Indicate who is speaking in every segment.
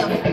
Speaker 1: Todos.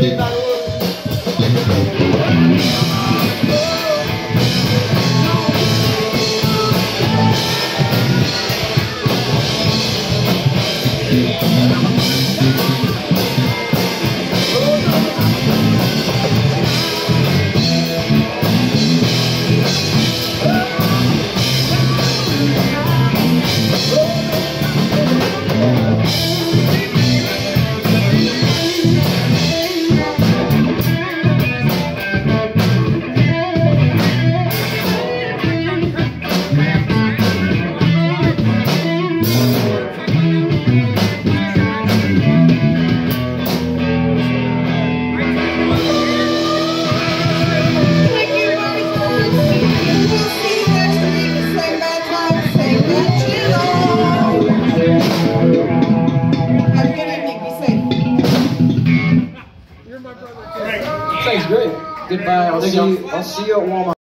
Speaker 1: Thank evening, be safe.
Speaker 2: Thanks, great. Goodbye. I'll see you. I'll see you at Walmart.